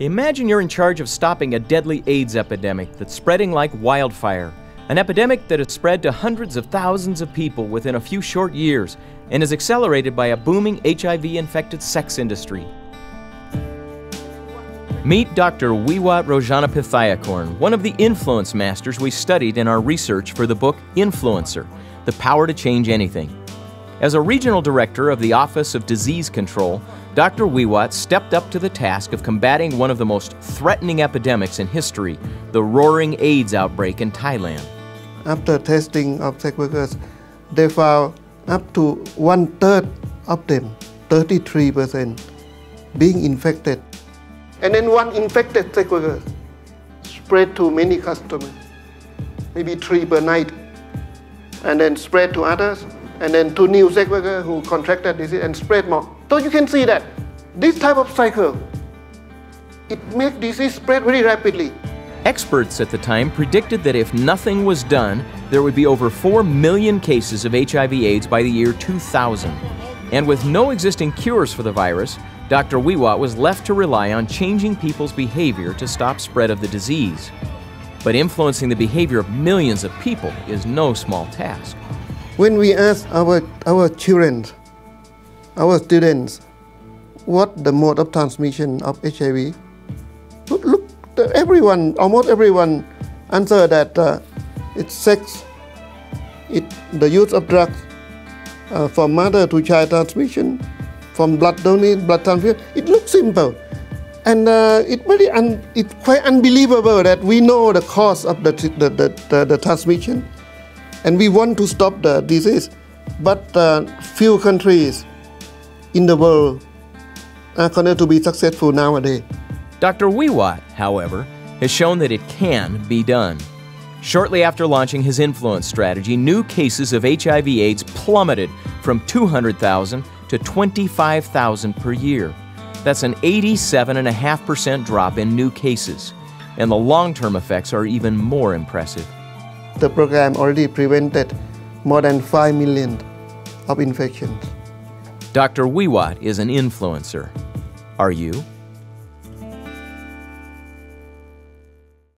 Imagine you're in charge of stopping a deadly AIDS epidemic that's spreading like wildfire. An epidemic that has spread to hundreds of thousands of people within a few short years and is accelerated by a booming HIV infected sex industry. Meet Dr. Wiwat Rojanapithayakorn, one of the influence masters we studied in our research for the book Influencer The Power to Change Anything. As a regional director of the Office of Disease Control, Dr. Wiwat stepped up to the task of combating one of the most threatening epidemics in history, the roaring AIDS outbreak in Thailand. After testing of sex workers, they found up to one third of them, 33%, being infected. And then one infected sex worker spread to many customers, maybe three per night, and then spread to others, and then two new sex workers who contracted disease and spread more. So you can see that this type of cycle, it makes disease spread very rapidly. Experts at the time predicted that if nothing was done, there would be over 4 million cases of HIV AIDS by the year 2000. And with no existing cures for the virus, Dr. Wiwat was left to rely on changing people's behavior to stop spread of the disease. But influencing the behavior of millions of people is no small task. When we ask our, our children, our students, what the mode of transmission of HIV, look, look everyone, almost everyone answer that uh, it's sex, it, the use of drugs, uh, from mother to child transmission, from blood donation, blood transfusion. It looks simple. And uh, it really un, it's quite unbelievable that we know the cause of the, the, the, the, the transmission and we want to stop the disease. But uh, few countries in the world are going to be successful nowadays. Dr. Wiwat, however, has shown that it can be done. Shortly after launching his influence strategy, new cases of HIV AIDS plummeted from 200,000 to 25,000 per year. That's an 87.5% drop in new cases. And the long term effects are even more impressive. The program already prevented more than 5 million of infections. Dr. Wiwat is an influencer. Are you?